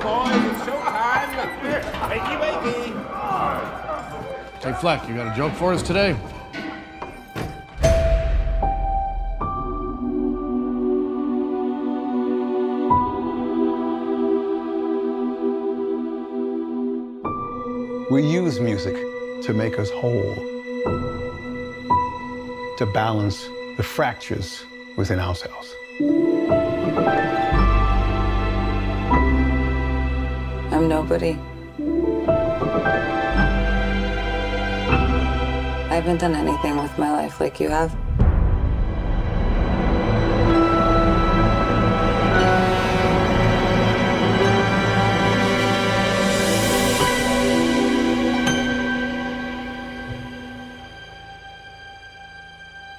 go, boys. It's showtime. Wakey, wakey. Hey, Fleck, you got a joke for us today? We use music to make us whole, to balance the fractures within ourselves. Nobody. I haven't done anything with my life like you have.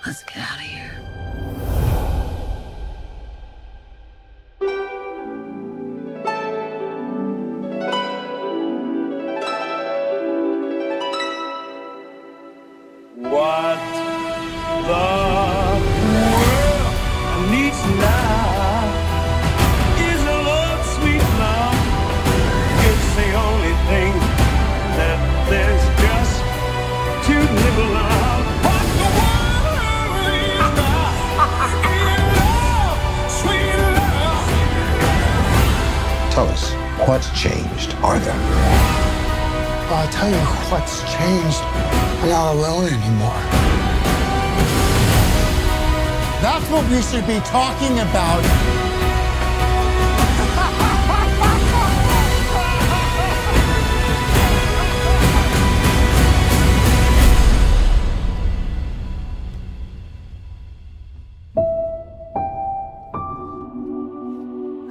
Let's get out of here. What the world needs now is a love, sweet love. It's the only thing that there's just too little of. What the world needs now is love, sweet love. Tell us, what's changed? Are there? I'll tell you what's changed. Not alone anymore. That's what we should be talking about.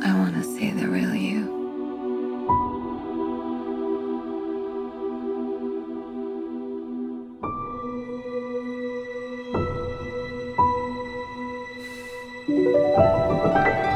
I want to see the real you. Música